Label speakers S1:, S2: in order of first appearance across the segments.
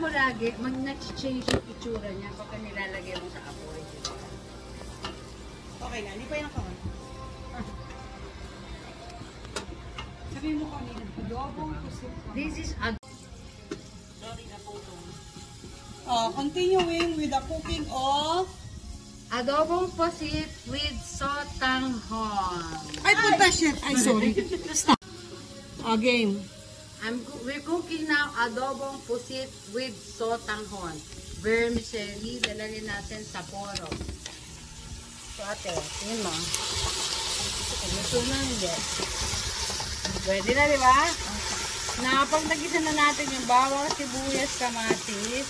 S1: mo lagi, mag change yung itsura niya pagka nilalagay mo sa apoy.
S2: Okay na, hindi pa yan ako. Sabihin mo kanina, adobong pusit.
S1: This is a
S2: Uh, continuing with the cooking of...
S1: adobong pusit with sotanghon.
S2: Ay, punta shit. Ay, sorry. Stop. Again.
S1: I'm we're cooking now adobong pusit with sotanghon. Vermicelli, lalagyan natin sa poro. So ate, tingin mo. Luto na hindi. Pwede na, di ba? Napagdagisan na natin yung bawang, sibuyas, kamatis.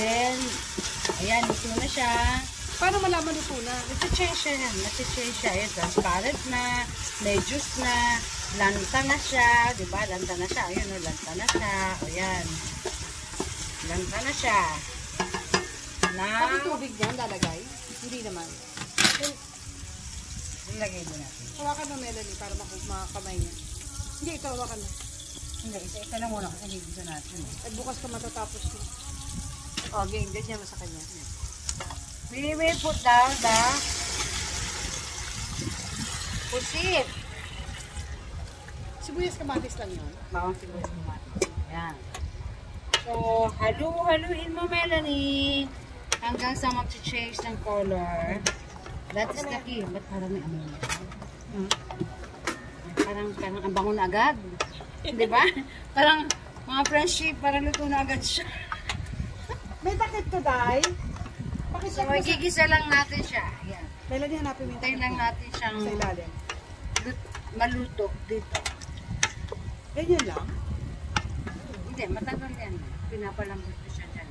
S1: Then, ayan, luto na siya.
S2: Paano malaman ito na?
S1: Nati-change siya yan. Nati-change siya. Ayan, transparent na, may juice na, lanta na siya. Di ba? Lanta na siya. Ayan, o, lanta na siya. O, yan. Lanta na siya. Now,
S2: tubig yan lalagay? Hindi naman.
S1: ilagay din natin.
S2: Hawakan mo Melanie para makakamay niya. Hindi, ito hawakan mo.
S1: Hindi, isa-isa lang muna kasi hindi natin. eh.
S2: At bukas ka matatapos mo.
S1: Okay, ganyan mo sa kanya. We will put down the pusit.
S2: Sibuyas kamatis lang yun.
S1: Bawang sibuyas kamatis. Ayan. So, halu-haluin mo, Melanie. Hanggang sa mag-change ng color. That is the key. Ba't parang may amoy? Hmm? Parang, parang ang bango na agad. Di ba? Parang, mga friendship, parang luto na agad siya.
S2: May takip to, Day.
S1: So, magigisa lang natin siya. Ayan.
S2: Melanie, hanapin mo
S1: Hintayin lang natin siyang
S2: sa ilalim.
S1: lut- maluto dito.
S2: Ganyan lang.
S1: Hindi, matagal yan. Pinapalambot ko siya dyan.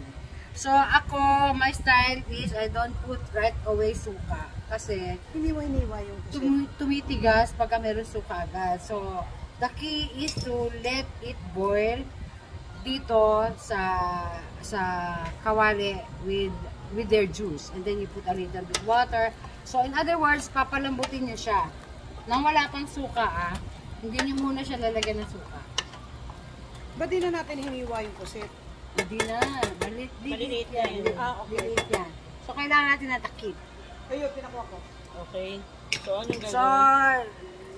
S1: So, ako, my style is I don't put right away suka. Kasi,
S2: Hiniwa-hiniwa yung
S1: tum- tumitigas pagka meron suka agad. So, the key is to let it boil dito sa sa kawali with with their juice. And then you put a little bit water. So, in other words, papalambutin niyo siya. Nang wala pang suka, ah, hindi niyo muna siya lalagyan ng suka.
S2: Ba't di na natin hiniwa yung pusit?
S1: Hindi na. Malit,
S3: Maliliit
S1: yan.
S2: Ah, okay.
S1: Maliit yan. So, kailangan natin natakip.
S2: Ayun, pinakuha ko.
S3: Okay. So, anong gagawin?
S1: So,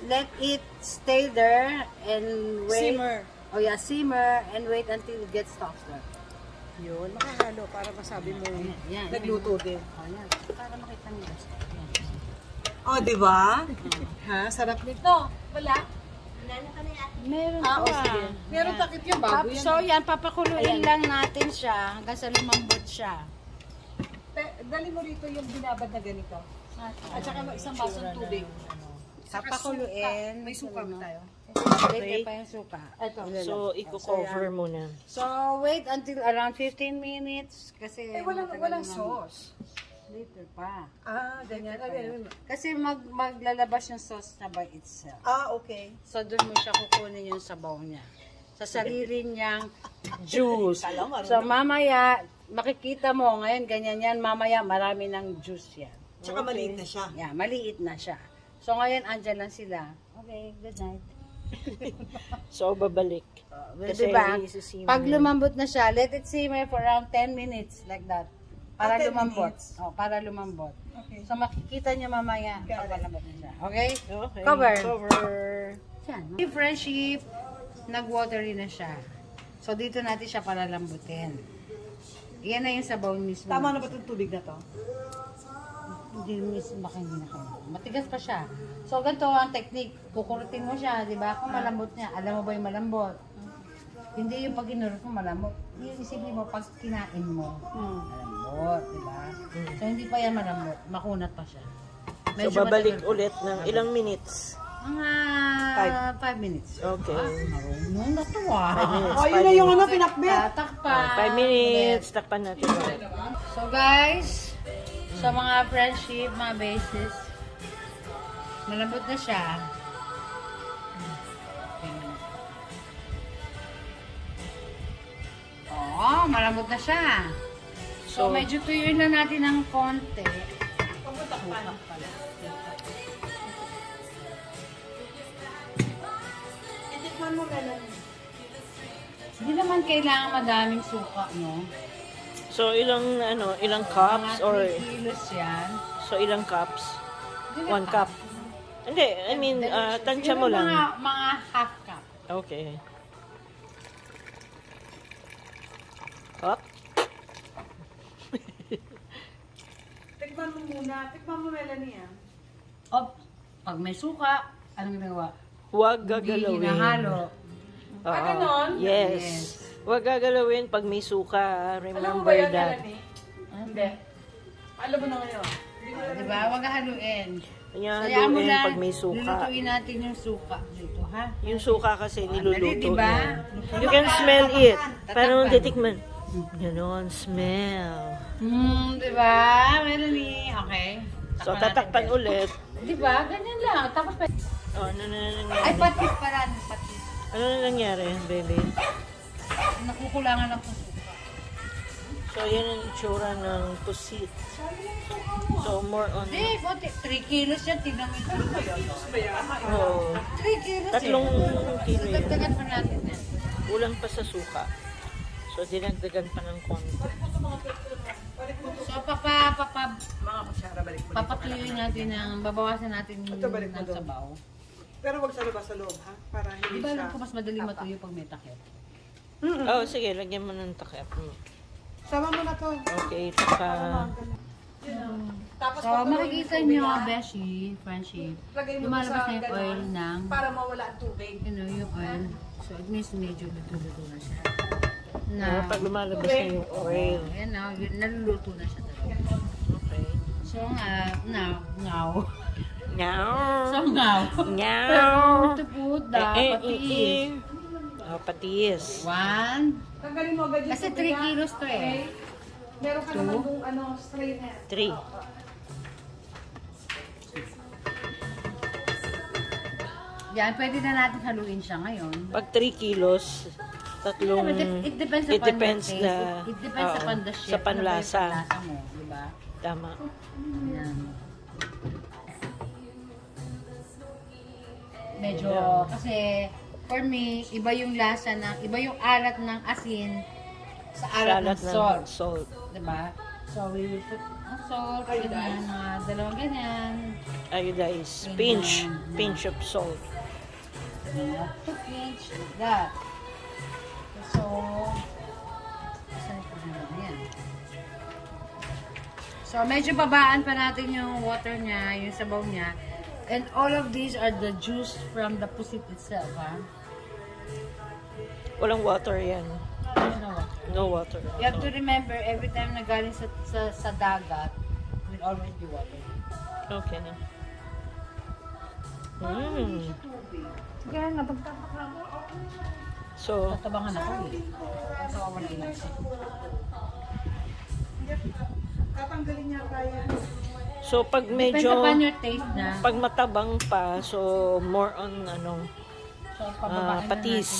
S1: let it stay there and wait.
S2: Simmer.
S1: Oh yeah, simmer and wait until it gets softer.
S2: Yun, makahalo para masabi mo
S1: Yan, yan.
S2: nagluto din.
S1: Oh, yan. Para makita nila.
S2: Oh, di ba? ha, sarap nito. Wala.
S1: Meron
S2: Ah,
S1: pa.
S2: sige. Meron takip yan, bago
S1: Pap-
S2: yan.
S1: So, yan, papakuluin
S2: Ayan.
S1: lang natin siya hanggang sa lumambot siya.
S2: Pe- dali mo rito yung binabad na ganito. At saka isang basong tubig. Saka
S1: Papakuluin.
S2: suka. May suka ba
S1: pa yung suka.
S2: Ito.
S3: So, i-cover muna.
S1: So, wait until around 15 minutes kasi
S2: Eh, walang,
S1: matagal
S2: walang sauce.
S1: Later pa.
S2: Ah, ganyan. Ganyan.
S1: Kasi mag maglalabas yung sauce na by itself.
S2: Ah, okay.
S1: So, doon mo siya kukunin yung sabaw niya. Sa sarili niyang juice. So, mamaya, makikita mo, ngayon ganyan yan, mamaya marami ng juice yan.
S2: Tsaka maliit na siya.
S1: Yeah, maliit na siya. So, ngayon, andyan lang sila. Okay, good night.
S3: So, babalik.
S1: Well,
S3: Kasi
S1: diba? Pag lumambot na siya, let it simmer for around 10 minutes, like that. Para
S2: 10
S1: lumambot.
S2: minutes.
S1: Oh, para lumambot.
S2: Okay.
S1: So, makikita niyo mamaya
S2: Got
S1: pag na siya. Okay?
S3: Okay.
S1: Cover.
S3: Cover.
S1: Yan. Yung friendship, nag-watery na siya. So, dito natin siya para lambutin. Yan na yung sabaw mismo.
S2: Tama na ba itong tubig na to?
S1: Hindi mismo, baka hindi na kaya. Matigas pa siya. So, ganito ang technique. Kukurutin mo siya, di ba? Kung malambot niya, alam mo ba yung malambot? Hindi yung pag inurot mo malambot. Yung isipin mo, pag kinain mo,
S2: Hmm.
S1: malambot, di ba? So, hindi pa yan malambot. Makunat pa siya.
S3: So, babalik ulit ng ilang minutes.
S1: Mga
S2: Five.
S1: 5 minutes.
S3: Okay.
S1: Ah, marunong na to ah.
S2: Oh, yun na yung ano, pinakbit.
S3: Ah, five minutes. Takpan natin.
S1: So guys, sa mga friendship, mga basis, malambot na siya. Oo, malambot na siya. So,
S3: So,
S1: medyo tuyuin na natin ng konti.
S2: Itikman mo lang.
S1: Hindi naman kailangan madaming suka, no?
S3: So, ilang, ano, ilang cups
S1: Mga
S3: or,
S1: 3 kilos yan.
S3: so, ilang cups?
S1: Hindi
S3: One cup. Hindi, I mean, uh, tansya mo lang.
S1: Mga, mga half cup.
S3: Okay. Up.
S2: Tikman mo muna. Tikman mo, Melanie, ah.
S1: O, pag may suka, anong ginagawa?
S3: Huwag
S1: Hindi
S3: gagalawin.
S1: hinahalo.
S3: Oo.
S2: Ah, ganon?
S3: Yes.
S1: Yes.
S3: Huwag gagalawin pag may suka. ah.
S2: Alam mo
S3: Remember
S2: ba yan,
S3: that.
S2: Hindi. Alam mo na ngayon. Alam.
S1: Diba? Huwag haluin.
S3: Kanya
S1: Kaya mo lang,
S3: pag may suka.
S1: lulutuin natin yung suka dito, ha?
S3: Yung suka kasi niluluto
S1: dali, diba?
S3: yan. You can smell it.
S1: Tatakpan.
S3: Parang titikman. Ganon, smell.
S1: Hmm, diba? Melanie, okay.
S3: So,
S1: Takpan
S3: tatakpan ulit.
S1: Diba? Ganyan lang. Tapos, pa-
S3: Oh, ano na
S1: ay,
S3: nangyari?
S1: patis pa rin. Patis.
S3: Ano na nangyari, baby?
S1: Nakukulangan lang po suka.
S3: So, yan ang itsura ng pusit. So, more on...
S1: Hindi, konti. 3 kilos yan. Tignan mo yung
S3: Oh,
S1: 3 kilos
S3: tatlong kilo
S1: So,
S3: yan.
S1: dagdagan pa natin yan.
S3: Kulang pa sa suka. So, dinagdagan pa ng konti.
S1: So, papa, papa,
S2: Mga kusyara, balik mo.
S1: papatuloy natin ng, babawasan natin
S2: Ito, balik
S1: ng sabaw.
S2: Pero wag sa labas sa loob, ha? Para
S1: Di
S2: hindi
S1: ba
S2: siya...
S1: alam ko mas madali matuyo pag may takip?
S3: Oh, sige, lagyan mo ng takip.
S2: Sama mo na to.
S3: Okay, taka...
S2: Tapos
S1: So, makikita nyo,
S2: ha?
S1: Beshi, friendship, lumalabas
S2: sa
S1: na yung oil ng,
S2: Para mawala ang tubig.
S1: you know, yung oil. So, it means medyo luto-luto na siya.
S3: Na,
S1: Na,
S3: pag lumalabas na yung oil.
S1: Ayan na, yun, naluluto na siya talaga.
S3: Okay.
S1: So, nga, now, now.
S3: Now.
S1: So, now.
S3: Now.
S1: Pero, to put the
S3: Eh, eh, eh. Oh, patis.
S1: One.
S2: Tanggalin mo agad yung
S1: Kasi
S2: tubig,
S1: 3
S2: ha?
S1: kilos to eh.
S2: Meron ka naman yung ano, strainer.
S3: Three.
S1: Yan, pwede na natin haluin siya ngayon.
S3: Pag 3 kilos, tatlong...
S1: It dep- it depends
S3: it
S1: upon
S3: depends
S1: the taste.
S3: na-
S1: It, it depends
S3: oo,
S1: upon the chef.
S3: sa panlasa.
S1: Ano ba yung panlasa mo, di ba?
S3: Tama.
S1: Yan. Medyo, kasi, for me, iba yung lasa ng, iba yung alat ng asin sa alat,
S3: Salat
S1: ng
S3: ng
S1: salt.
S3: salt.
S1: Di ba? So, we will put ang salt, ganyan, mga dalawang ganyan.
S3: Iodize. Pinch. Pinch of salt.
S1: Ganyan. Two pinch, like that. So? So, medyo babaan pa natin yung water niya, yung sabaw niya. And all of these are the juice from the pusit itself, ha?
S3: Walang water yan.
S1: There's no water.
S3: No water.
S1: You have to remember, every time na galing sa, sa, sa dagat, will always be water.
S3: Okay na. Mm.
S1: Kaya nga, pagtapak lang ko,
S3: So,
S1: tatabangan ako eh. So, wala na.
S2: Tatanggalin niya kaya.
S3: So pag medyo
S1: taste na.
S3: pag matabang pa, so more on ano,
S1: So, na
S3: patis.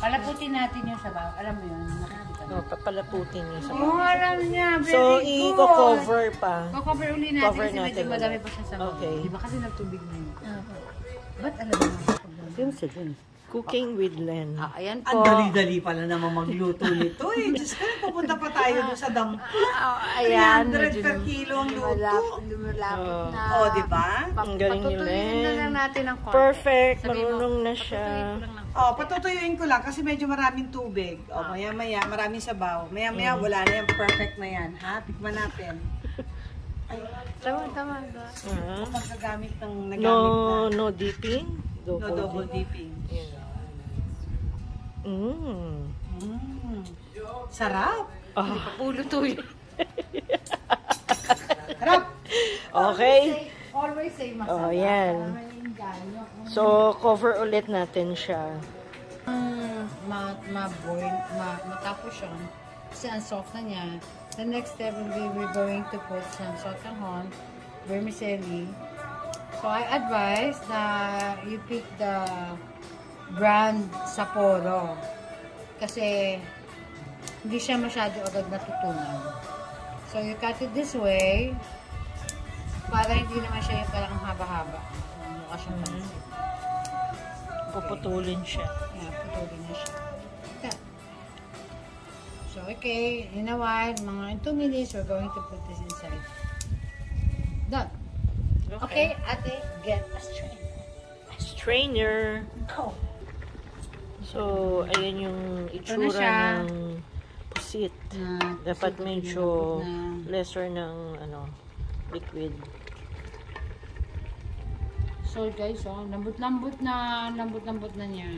S1: Palaputin natin yung sabaw. Alam mo yun, nakakita
S3: No, papalaputin yung sabaw.
S1: Oo, alam niya. Very
S3: So, i-cover pa.
S1: Ko-cover uli natin
S3: Cover
S1: kasi
S3: natin
S1: medyo madami pa siya sabaw.
S3: Okay.
S1: Di ba kasi nagtubig na yun? Ba't alam mo?
S3: Cooking with Len.
S1: Ah, ayan po.
S2: Ang dali-dali pala naman magluto nito eh. Diyos ko, pupunta pa tayo doon sa dam.
S1: Ah,
S2: 300
S1: ayan. medyo
S2: per kilo ang luto.
S1: Lumalapit, lumalapit
S3: Oh.
S1: na.
S2: Oh, di ba?
S3: Ang galing ni
S1: Patutuyin na
S3: Len.
S1: lang natin ang konti.
S3: Perfect.
S1: Sabi mo,
S3: Marunong na siya.
S2: Oh, patutuyuin ko lang kasi medyo maraming tubig. Oh, maya-maya, maraming sabaw. Maya-maya, wala na yan. Perfect na yan. Ha? Tikman natin.
S1: Tama, tama.
S3: Ah.
S2: Pagkagamit ng nagamit
S3: No,
S2: na.
S3: no dipping.
S2: No
S3: Double,
S2: double
S3: dip.
S2: dipping.
S3: Mm.
S2: Mm. Sarap.
S3: Ah,
S1: Pulutuyin.
S2: Harap.
S3: okay.
S1: Always say masarap.
S3: Oh, yan. So, cover ulit natin siya.
S1: Mm, ma, ma-boil, ma, matapos yun. Kasi ang soft na niya. The next step will be we're going to put some sotanghon, vermicelli. So I advise na you pick the brand Sapporo. Kasi hindi siya masyado agad natutunan. So you cut it this way para hindi naman siya yung parang haba-haba. Mukha siyang pansit.
S3: Puputulin siya.
S1: Yeah, putulin na siya. Cut. So, okay, in a while, mga in 2 minutes, we're going to put this inside. Done. Okay, ate, get a strainer.
S3: Strainer.
S1: Go.
S3: So, ayan yung itsura ng pusit.
S1: Na,
S3: Dapat
S1: so,
S3: medyo
S1: na-
S3: lesser ng ano liquid.
S1: So guys, oh, lambot-lambot na, lambot-lambot na niya.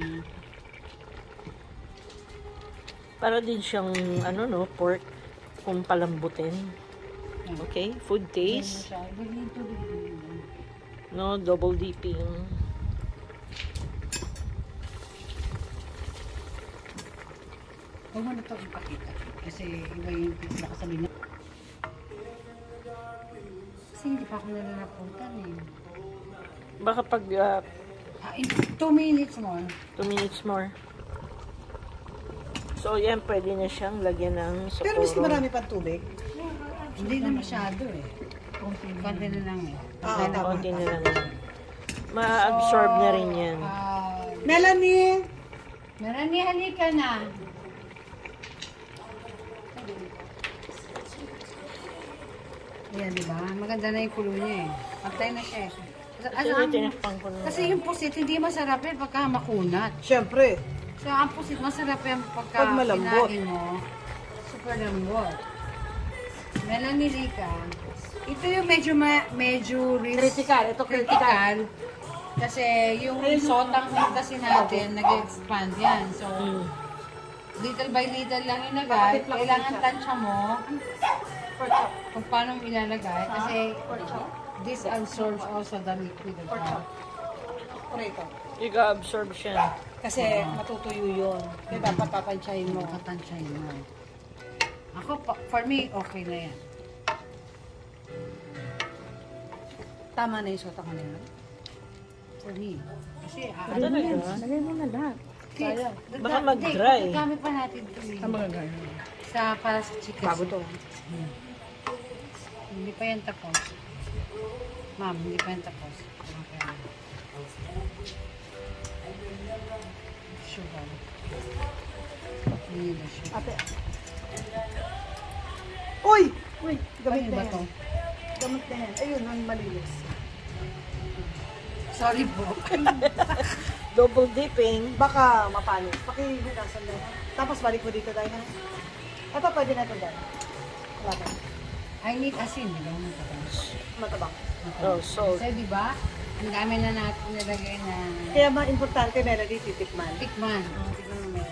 S3: Para din siyang ano no, pork kung palambutin. Okay, food taste. No, double dipping.
S1: Huwag mo na ito ipakita. Kasi iba yung pizza na kasabi na. Kasi hindi pa ako nalalapuntan eh.
S3: Baka pag uh,
S1: Ah, in 2 minutes more.
S3: 2 minutes more. So, yan, pwede na siyang lagyan ng soporo.
S2: Pero miski marami pang tubig.
S1: Hindi na masyado eh. Konti na lang eh.
S2: Ah.
S3: Konti na lang yan. Ma-absorb na rin yan.
S1: Ah,
S2: Melanie!
S1: Marani, halika na. Ayan, di ba? Maganda na yung kulo niya eh. Pantay na siya eh. Ano,
S3: Kasi na.
S1: kasi yung pusit, hindi masarap yan pagka makunat.
S2: Siyempre.
S1: So, ang pusit, masarap yan pagka
S2: Pag malambot.
S1: kinain mo. Super lambot. Melanie Lika, ito yung medyo ma- medyo risk.
S2: Critical. Ito critical.
S1: Kasi yung sotang kasi natin, nag-expand yan. So,
S3: Mm.
S1: little by little lang ilagay. Kailangan tansya mo kung paano ilalagay. Kasi this absorbs also the liquid of the
S2: Prito.
S3: Iga-absorb siya.
S2: Kasi matutuyo yun. Kaya dapat tapansyahin mo.
S1: Matansyahin mo. Ako, for me, okay na yan.
S2: Tama na yung sota ko na yan.
S1: For me. Kasi, ah,
S3: Ano
S1: ano yan?
S3: talaga?
S2: Lagay mo na lahat.
S3: Baka mag-dry.
S1: Gamit pa natin ito eh. Sa, para sa chicken.
S2: Bago to.
S1: Hindi pa yan tapos. Ma'am, hindi pa yan tapos. Sugar. Hindi na sugar.
S2: Ate. Uy! Uy! Gamit
S1: Ano
S2: na yan.
S1: to?
S2: Gamit na yan. Ayun, ang malinis.
S1: Sorry po.
S3: Double dipping.
S2: Baka mapanis. Pakihugasan na. Tapos balik mo dito dahil ha. Ito pwede na ito dahil. Wala.
S1: I need asin. Hindi mo matabas.
S2: Matabang.
S3: Oh, salt.
S1: Kasi di ba, ang dami na natin nilagay na
S2: Kaya ma-importante Melody titikman.
S1: tikman. Tikman mo.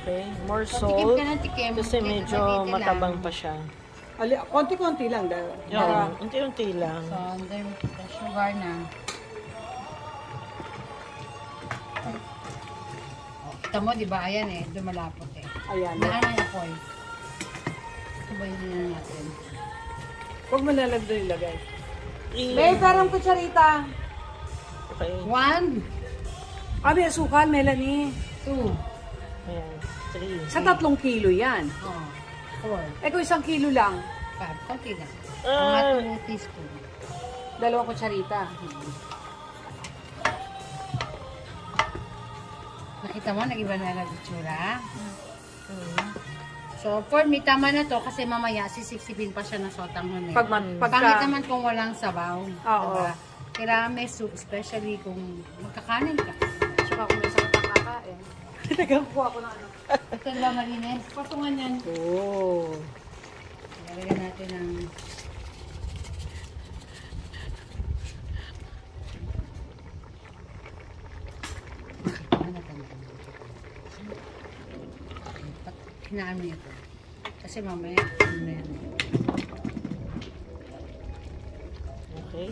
S3: Okay. More
S1: So, tikim
S3: salt.
S1: ka ng tikim.
S3: Kasi medyo matabang pa siya.
S2: Ali, konti-konti lang dahil.
S3: Yun. Unti-unti lang.
S1: So, and then the sugar na. Oh, kita mo, di ba? Ayan eh, dumalapot eh.
S2: Ayan.
S1: Naan ang apoy. Sabayin na natin.
S2: Huwag mo lalagdo ilagay.
S3: Three.
S2: May parang kutsarita.
S3: Okay.
S1: One,
S2: Abi, asukal, Melanie.
S1: two,
S3: Ayan. Three.
S2: Sa tatlong kilo yan.
S1: oh, four,
S2: Eh kung isang kilo lang,
S1: five. Kunti lang.
S3: Ah.
S1: Mga two teaspoon.
S2: dalawang kutsarita.
S1: Nakita mo, nag-iba na lang itsura. So, for me, tama na to kasi mamaya sisiksipin pa siya ng sotang hon eh.
S2: Pag, ma-
S1: Pangit
S2: pagka,
S1: naman kung walang sabaw.
S2: Oo.
S1: Diba? Kailangan may soup, especially kung magkakanin ka.
S2: Tsaka kung may sakit ang kakain. Nagkakuha ko ng ano.
S1: Ito ba marinis? Patungan yan.
S3: Oh.
S1: Lalagyan natin ng... Hinaan mo ito. Kasi mamaya, ano na yan.
S3: Okay.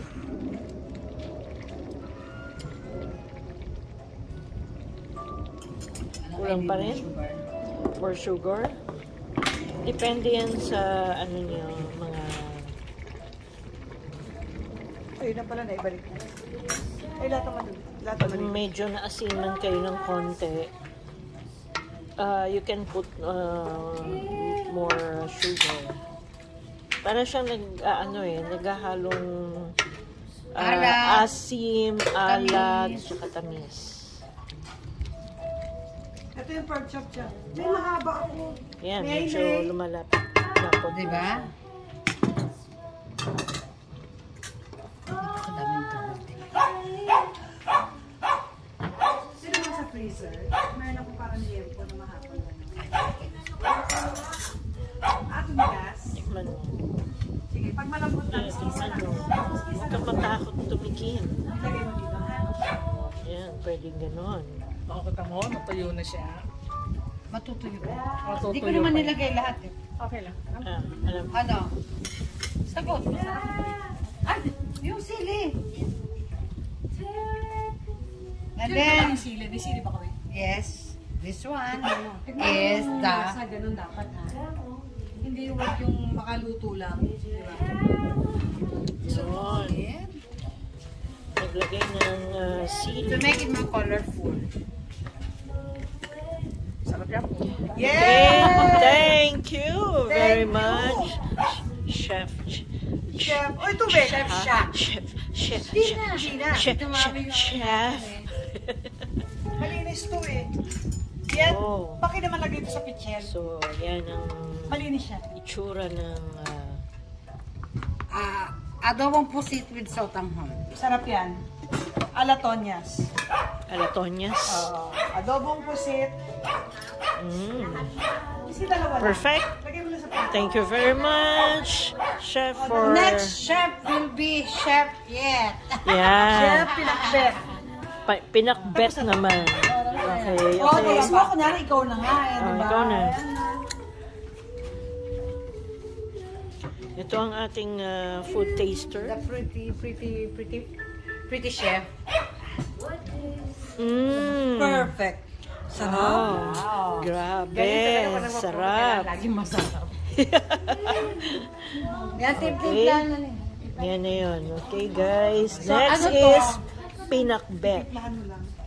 S3: Kulang pa rin? For sugar. Depende yan sa ano niyo, mga
S2: Ayun na pala, naibalik na. Ay, lahat naman. Lahat naman
S3: medyo naasiman kayo ng konti, uh, you can put uh, more sugar. Para siyang nag, ah, ano eh, naghahalong ah,
S1: Alat.
S3: asim, alat, saka tamis.
S2: Ito yung pork chop chop. May mahaba ako.
S3: Yan,
S2: May
S3: medyo
S2: may.
S3: lumalapit. Lapot.
S1: Di ba? Ito daming kamote.
S2: Sa freezer? Meron ako parang liempo na mahaba. Ah, tumigas?
S3: Tikman mo.
S2: Sige, pag malambot na,
S3: tikman
S2: na.
S3: mo. Huwag kang matakot tumikim.
S2: Lagay mo dito, ha?
S3: Yan, pwedeng ganon.
S4: Makakita mo, natuyo na siya.
S1: Matutuyo.
S4: Matutuyo
S1: Hindi ko naman nilagay lahat eh.
S4: Okay lang.
S3: Ah, alam.
S1: Ano? Sagot. Ay, yung sili. And then,
S4: sili. May sili ba kami?
S1: yes, this one is
S2: yung
S1: the
S2: lasa, ganun dapat, ha? Hindi yung yung makaluto lang. Di ba?
S3: Yun. Naglagay ng uh,
S1: to
S3: sili.
S1: make it more colorful.
S4: Sarap yan.
S3: Thank, thank you very much, Chef.
S2: Chef, oy, tubig! Chef,
S3: Chef, chef, chef, chef,
S1: na.
S3: chef,
S1: Dumami yung-
S3: chef.
S2: Malinis to eh. Yan,
S3: Oh.
S2: bakit naman lagay ito sa pichel?
S3: So, yan ang
S2: Malinis siya.
S3: itsura ng ah,
S1: Ah, adobong pusit with sotanghon.
S2: Sarap yan. Alatonyas.
S3: alatonyas.
S2: Oo. adobong pusit.
S3: Mm.
S2: Kasi dalawa lang.
S3: Perfect.
S2: Lagay mo na sa pichel.
S3: Thank you very much, Chef, for...
S1: Next chef will be Chef Yet.
S2: Chef,
S3: Yeah.
S2: pinakbet.
S3: Pinakbet naman. Okay,
S2: Oo,
S3: okay.
S2: taste mo, kunyari ikaw na nga eh,
S3: Oh,
S2: di ba?
S3: ikaw na. Ito ang ating ah, food taster.
S1: The pretty, pretty, pretty, pretty chef.
S3: Mm.
S1: Perfect.
S3: Oh,
S2: Wow.
S3: grabe. Sarap.
S2: Lagi masarap.
S1: Yan, tip-tiplan na niya.
S3: Yan na yun. Okay, guys.
S1: So,
S3: Next
S1: ano to?
S3: Pinakbet.